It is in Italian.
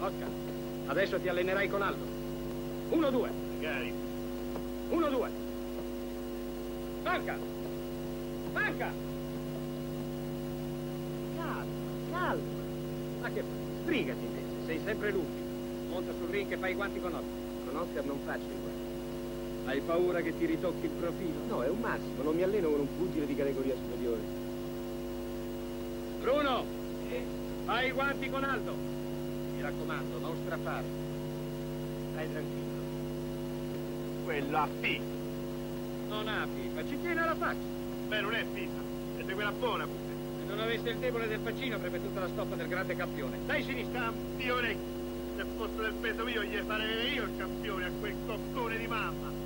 Oscar, adesso ti allenerai con Aldo. Uno, due. Magari. Uno, due. Manca! Manca! Calma, calma. Ma che fai? Sbrigati invece, sei sempre l'ultimo. Monta sul ring e fai i guanti con Oscar. Con Oscar non faccio i guanti. Hai paura che ti ritocchi il profilo? No, è un massimo, non mi alleno con un pugile di categoria superiore. Bruno! Fai i guanti con Aldo! Mi raccomando, non strappare. Stai tranquillo. Quello ha FIFA. Non ha pipa, ci tiene alla faccia. Beh, non è FIFA. È di quella buona, pure. Se non avesse il debole del faccino avrebbe tutta la stoffa del grande campione. Dai sinistra! Campione! Se fosse del peso mio, gli farei io il campione a quel coccone di mamma.